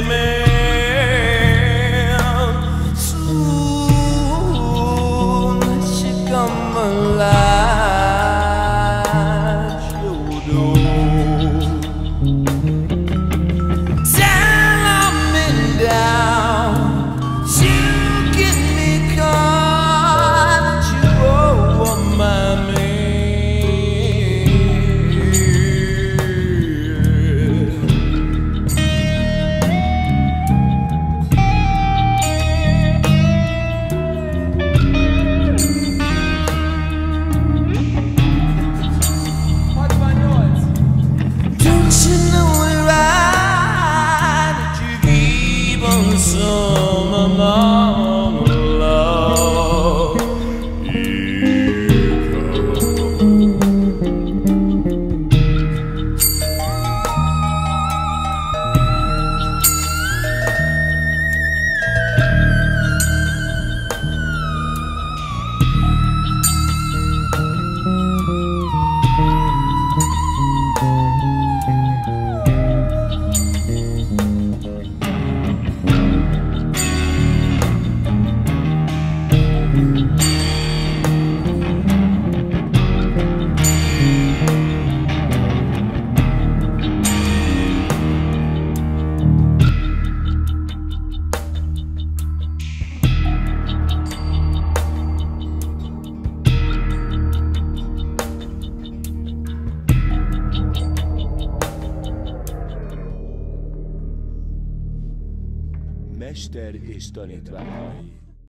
women. Soon she come alive. Mester és tanítványai